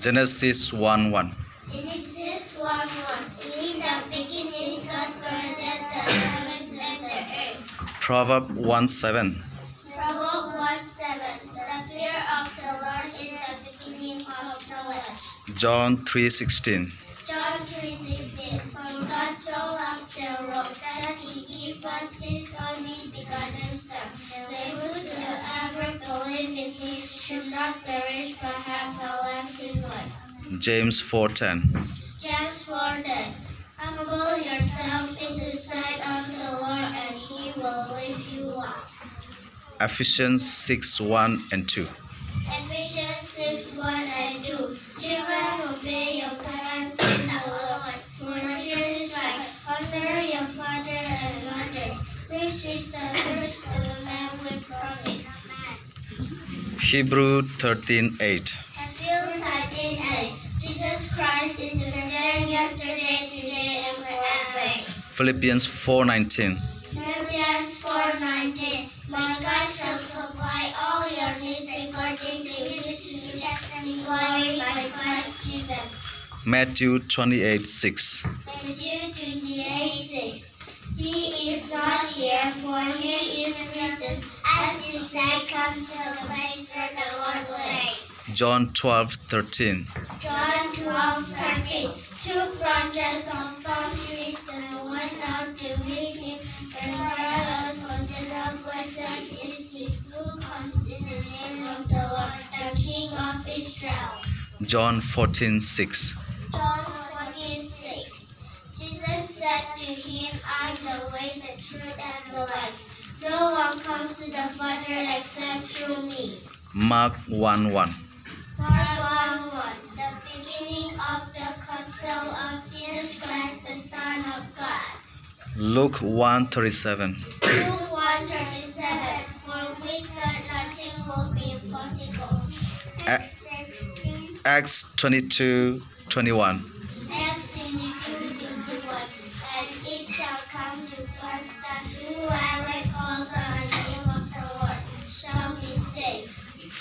Genesis 1 1. Genesis 1 1. In the beginning, God created the heavens and the earth. Proverb 1 7. Proverbs 1 7. The fear of the Lord is the beginning of knowledge. John 3 16. James 4 10. James 4 10. Humble yourself in the sight of the Lord, and he will lift you up. Ephesians 6 1 and 2. Ephesians 6 1 and 2. Children, obey your parents in the Lord, for this is right. Honor your father and mother, which is the first commandment with promise. Hebrew 13 8. Hebrews 13 8. Jesus Christ is the same yesterday, today, and forever. Philippians 4 19. Philippians 4:19 My God shall supply all your needs according to his riches and glory by Christ Jesus. Matthew 28 6. Matthew 28 6 He is not here, for he is risen, as his day comes to the place where the Lord lays. John 12 13. John 12 13 Two branches of palm trees and went out to meet him and cried out, Hosanna, blessed is he who comes in the name of the Lord, the King of Israel. John 14 6. John 14 6 Jesus said to him, I am the way, the truth, and the life. No one comes to the Father except through me. Mark 1 1. Mark 1 1 The beginning of the Gospel of Jesus Christ, the Son of God. Luke 1 37. Luke 1 37 For with God nothing will be impossible. Acts 16 Acts 22 21. Acts 22 21 And it shall come to pass that whoever calls on the name of the Lord shall be.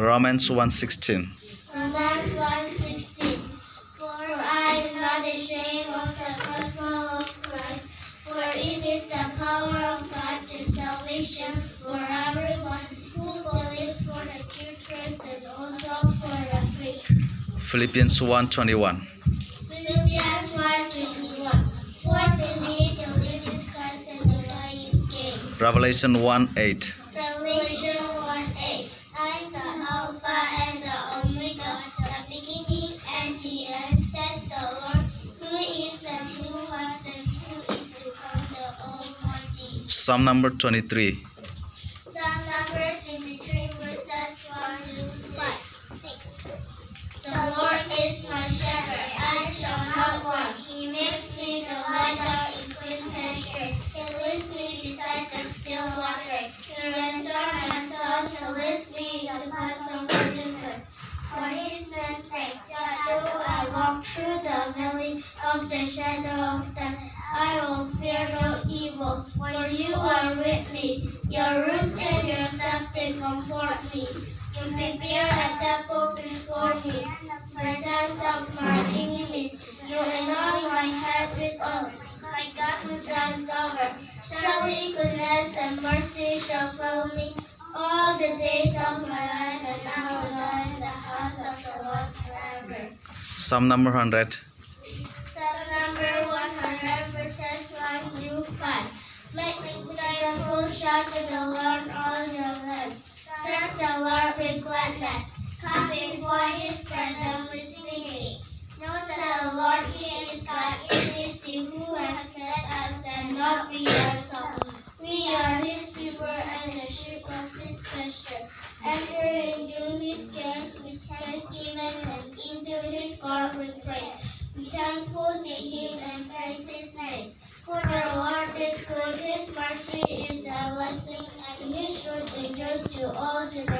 Romans 1.16 Romans 1 16. For I am not ashamed of the gospel of Christ, for it is the power of God to salvation for everyone who believes for the Jew first and also for the Greek. Philippians 1 21. Philippians 1:21. For to me to live is Christ and to die is gain. Revelation 1 8. Revelation Psalm number 23. Psalm number 23, verses 1 to 6. The Lord is my shepherd, I shall not want. He makes me to lie down in green pastures. He leads me beside the still water. He restores my soul. He leads me in the paths of righteousness. For his name's sake, though I walk through the valley of the shadow of death, Prepare a table before me, presence of my enemies. You anoint my head with oil. My cup runs over. Surely goodness and mercy shall follow me all the days of my life, and I will dwell in the house of the Lord forever. Psalm number 100. Psalm number 100, verses 1 to 5. Make me joyful, shout to the Lord, all your lands. Serve the Lord abundance, coming for his presence with singing. Know that the Lord He is God, it is He who has led us and not we ourselves. We are His people and the sheep of His pasture. Entering into His gates with thanksgiving and into His court with praise. Be thankful to Him and praise His name. For the Lord is good, His mercy is everlasting, and His truth endures to all generations.